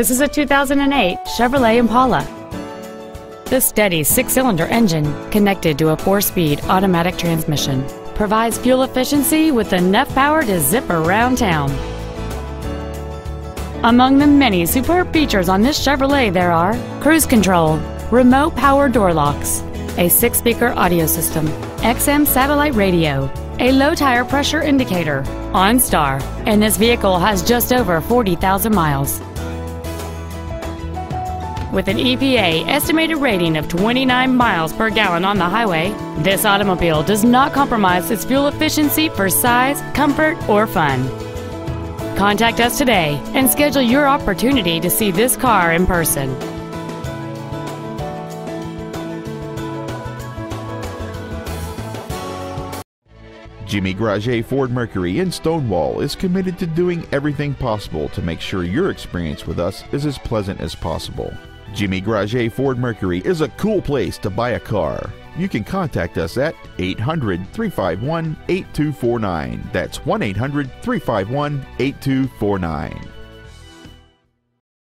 This is a 2008 Chevrolet Impala. The steady six-cylinder engine, connected to a four-speed automatic transmission, provides fuel efficiency with enough power to zip around town. Among the many superb features on this Chevrolet there are cruise control, remote power door locks, a six-speaker audio system, XM satellite radio, a low tire pressure indicator, OnStar, and this vehicle has just over 40,000 miles. With an EPA estimated rating of 29 miles per gallon on the highway, this automobile does not compromise its fuel efficiency for size, comfort, or fun. Contact us today and schedule your opportunity to see this car in person. Jimmy Granger Ford Mercury in Stonewall is committed to doing everything possible to make sure your experience with us is as pleasant as possible. Jimmy Granger Ford Mercury is a cool place to buy a car. You can contact us at 800 351 8249. That's 1 800 351 8249.